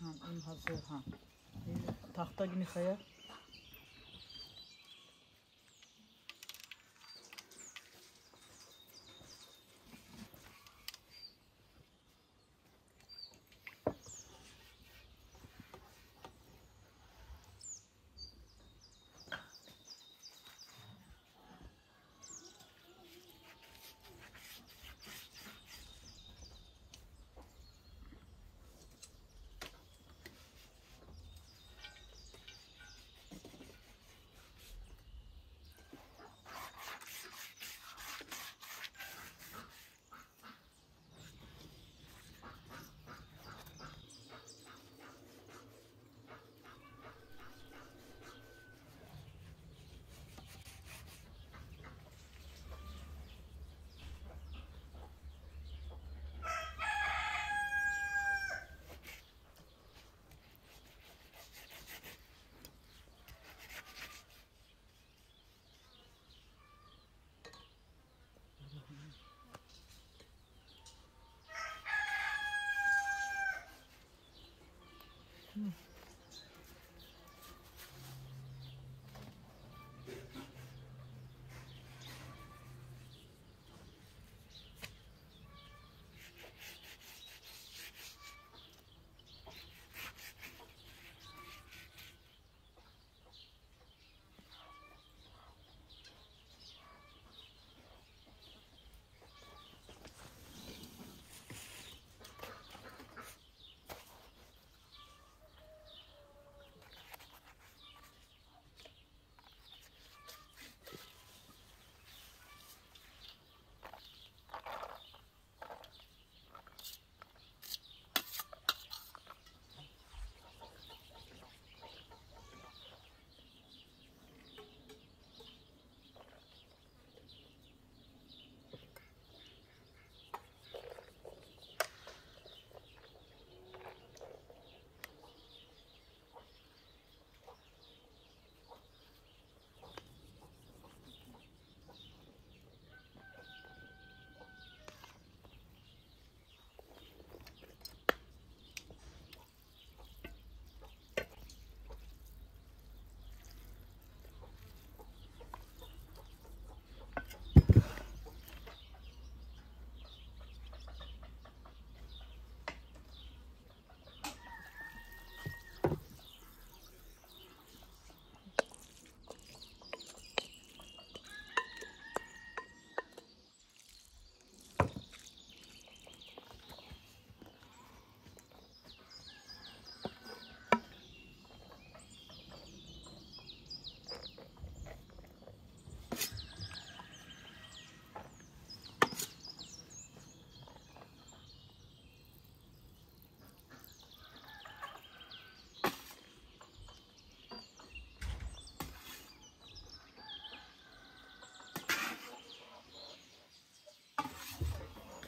Ham, im Hazuhan. Ee, Tahta günü sayar.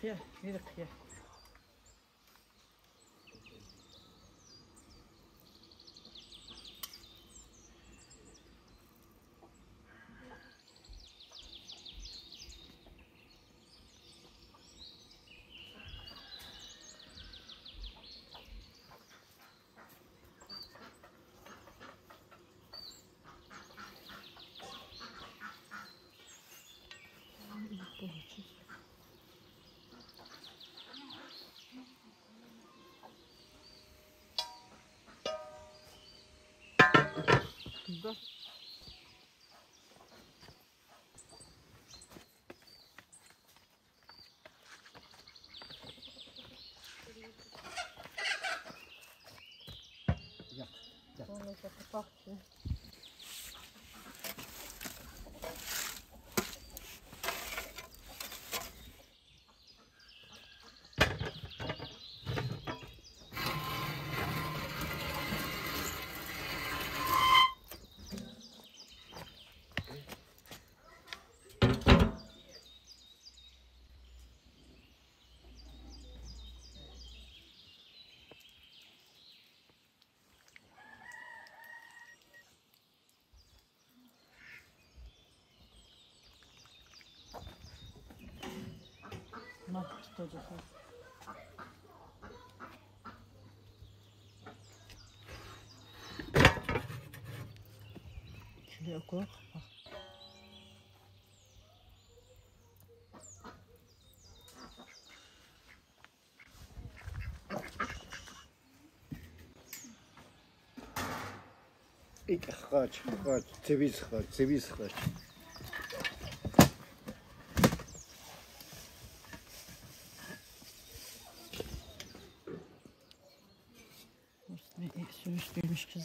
撇，对着撇。да? 拿，走走走。去哪块？一块，一块，这边吃，这边吃。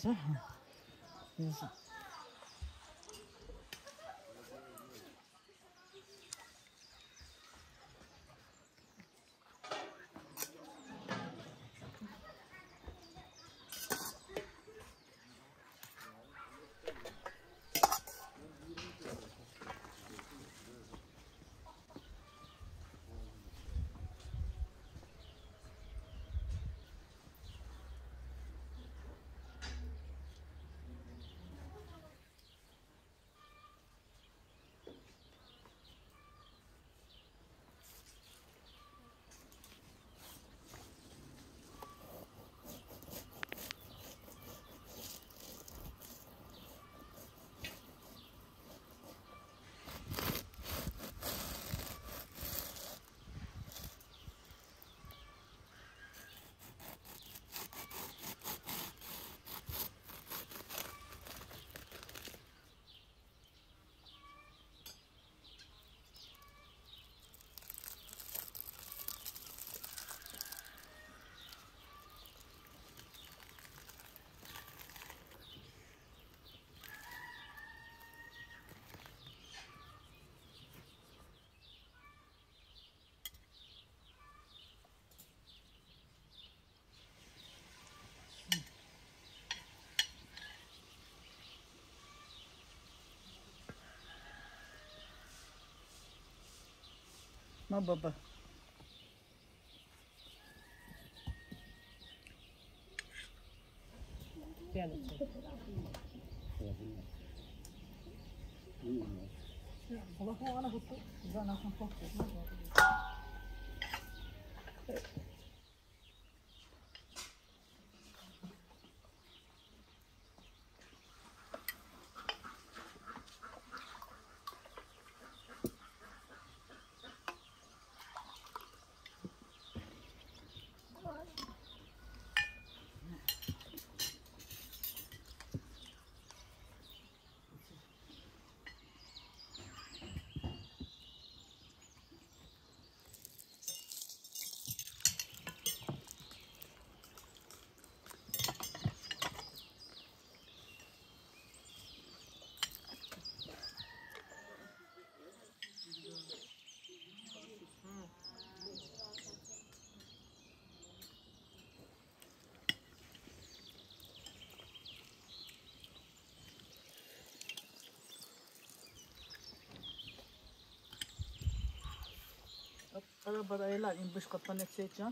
嗯，真是。Yapma baba. Gel. Allah ana kutu. Zana kutu. Para para like imbush kapan secha.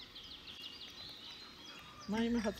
Not even her